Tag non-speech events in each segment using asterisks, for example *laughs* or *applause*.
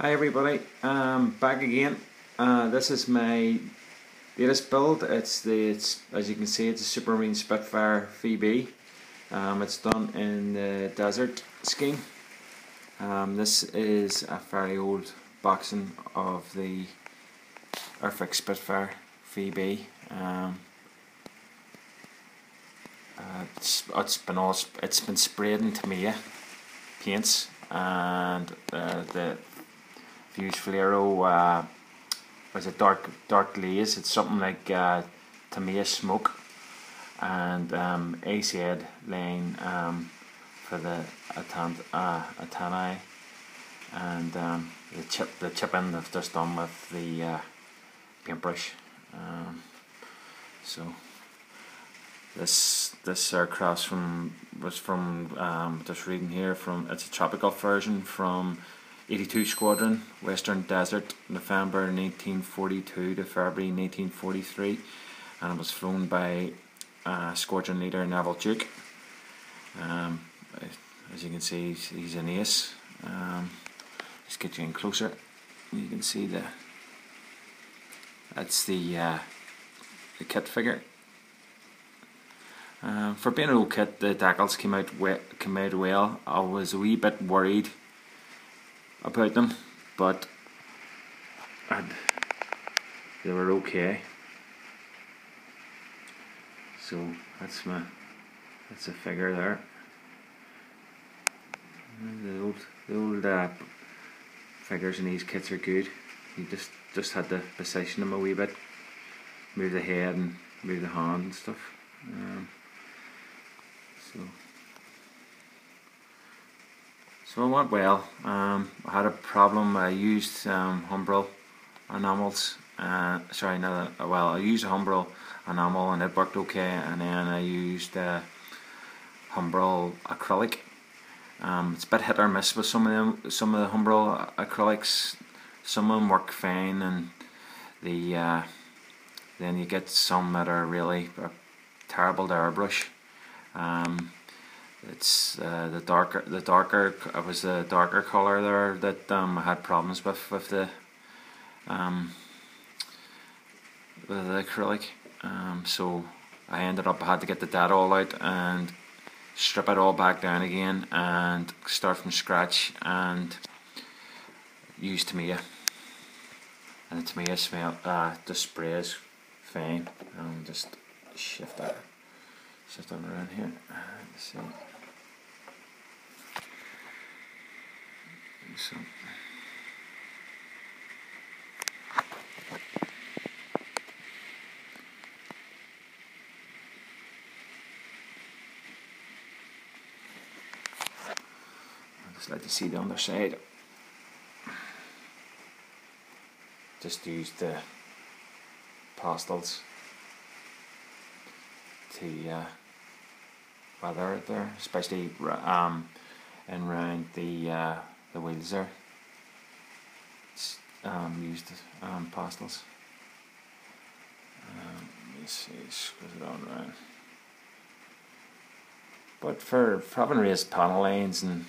Hi everybody, um, back again. Uh, this is my latest build. It's the it's as you can see it's a Supermarine Spitfire VB. Um, it's done in the desert scheme. Um, this is a fairly old boxing of the Airfix Spitfire VB. Um, uh, it's, it's been all it's been sprayed in Tamiya paints and uh, the Fuse Fluoro uh, was a dark dark glaze. It's something like uh, Tamiya smoke and um, EZ Line um, for the Atan uh, Atani and um, the chip the chip in they've just done with the uh, paintbrush. Um, so this this aircraft from was from um, just reading here from it's a tropical version from 82 Squadron Western Desert November 1942 to February 1943 and it was flown by uh, Squadron Leader Neville Duke. Um, as you can see he's, he's an ace. Um, let's get you in closer. You can see the that's the uh, the kit figure. Um, for being an old kit, the decals came out came out well. I was a wee bit worried about them, but they were okay. So that's my that's a figure there. The old the old uh, figures in these kits are good. You just just had to position them a wee bit, move the head and move the hand and stuff. Um, so, so it went well. Um, I had a problem. I used um, Humbrol enamels. Uh, sorry, no. Well, I used a Humbrol enamel and it worked okay. And then I used uh, Humbrol acrylic. Um, it's a bit hit or miss with some of them. Some of the Humbrol acrylics. Some of them work fine, and the uh, then you get some that are really uh, terrible to airbrush. Um, it's uh, the darker, the darker. It was the darker color there that um, I had problems with with the um, with the acrylic. Um, so I ended up I had to get the data all out and strip it all back down again and start from scratch and use Tamiya. And the Tamiya smell, uh, the spray is fine. Um, just shift that just on around here. Let's I'd just let to see the underside. Just use the pastels to uh, weather it there, especially um, and around the uh, the wheels. It's um, used um, pastels. Um, let me see, squeeze it on around. But for, having raised panel lines and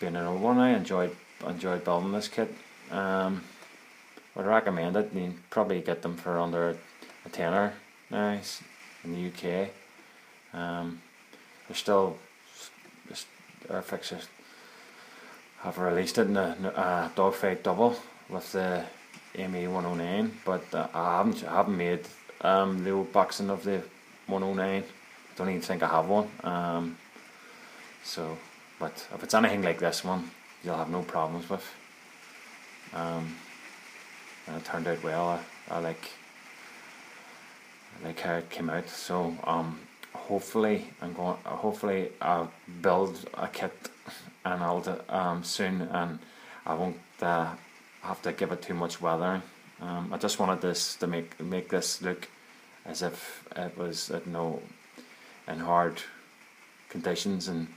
being an old one, I enjoyed enjoyed building this kit. Um, would recommend it. You probably get them for under a tenner nice in the UK. Um, they're still Airfix has have released it in a, a dogfight double with the ME 109, but uh, I haven't I haven't made um, the old boxing of the 109. I Don't even think I have one. Um, so, but if it's anything like this one, you'll have no problems with. Um, and it turned out well. I, I like like how it came out. So um, hopefully I'm going. Hopefully I'll build a kit and I'll um, soon, and I won't uh, have to give it too much weathering. Um, I just wanted this to make make this look as if it was uh, no in hard conditions and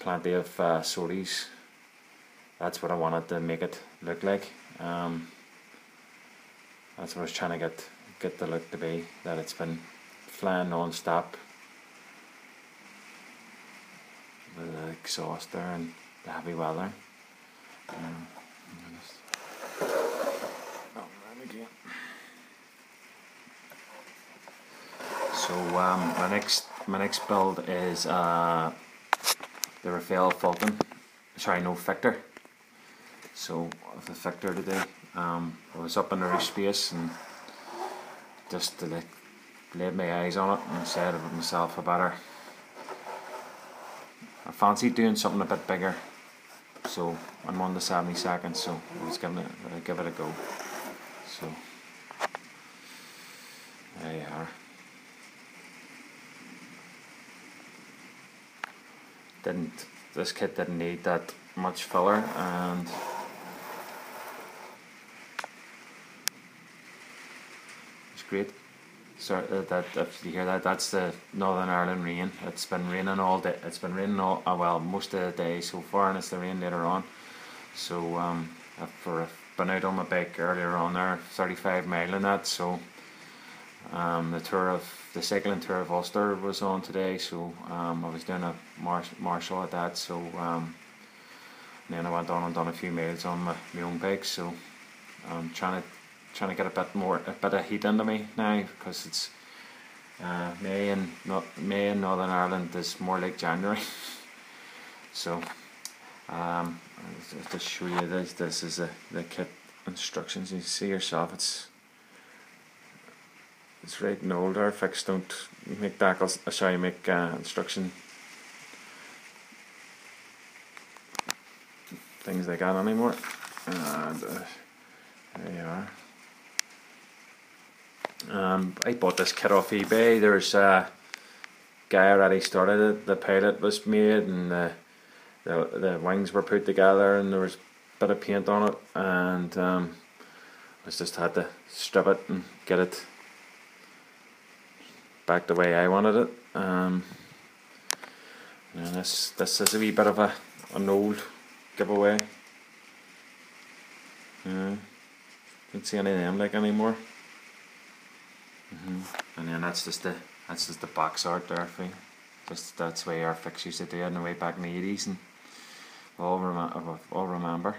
plenty of uh, sorties. That's what I wanted to make it look like. Um, that's what I was trying to get get the look to be that it's been flying non-stop with the exhaust there and the heavy weather Um, oh. So um, my next my next build is uh, the Rafael Falcon. Sorry, no Victor. So the Victor today, um, I was up in the roof space and just to like laid my eyes on it and said to myself I better I fancied doing something a bit bigger so I'm on the 70 seconds so I was it uh, give it a go. So there you are. Didn't this kit didn't need that much filler and it's great so uh, that if you hear that, that's the Northern Ireland rain. It's been raining all day. It's been raining all uh, well most of the day so far, and it's the rain later on. So um, for I've been out on my bike earlier on there, 35 mile in that. So um, the tour of the cycling tour of Ulster was on today. So um, I was doing a mar- marshal at that. So um, then I went on and done a few miles on my, my own bike. So I'm trying to trying to get a bit more a bit of heat into me now because it's uh, May in not May in Northern Ireland is more like January. *laughs* so um, I'll just show you this. This is the the kit instructions. You see yourself. It's it's right in older. Fix don't make decals. Uh, sorry, make uh, instruction things like that anymore. And uh, there you are. Um, I bought this kit off eBay. There's a guy already started it. The pilot was made and the, the, the wings were put together and there was a bit of paint on it and um, I just had to strip it and get it back the way I wanted it. Um, and this this is a wee bit of a an old giveaway. Yeah, don't see any of them like anymore. Mm-hmm. And then that's just the that's just the box art there for you. Just that's way Airfix used to do it in the way back in the eighties and all rem- all remember.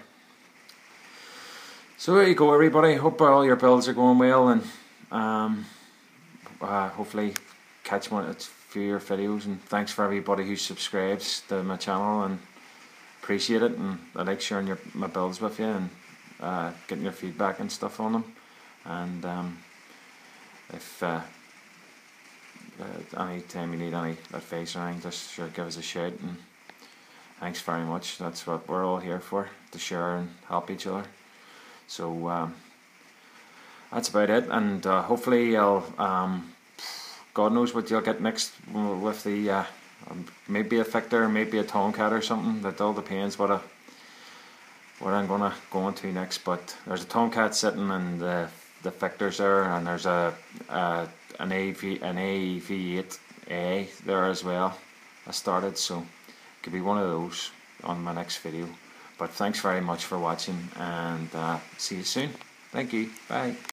So there you go everybody. Hope all your builds are going well and um, uh, hopefully catch one of your videos and thanks for everybody who subscribes to my channel and appreciate it and I like sharing your my builds with you and uh, getting your feedback and stuff on them and um, if uh, uh, any time you need any advice or anything, just sure give us a shout. And thanks very much. That's what we're all here for to share and help each other. So um, that's about it. And uh, hopefully, I'll um, God knows what you'll get next with the uh, um, maybe a Victor, maybe a Tomcat or something. That all depends what a what I'm gonna go into next. But there's a Tomcat sitting and the the Victors there, and there's a, a an AV an AV8A there as well. I started, so it could be one of those on my next video. But thanks very much for watching, and uh, see you soon. Thank you. Bye.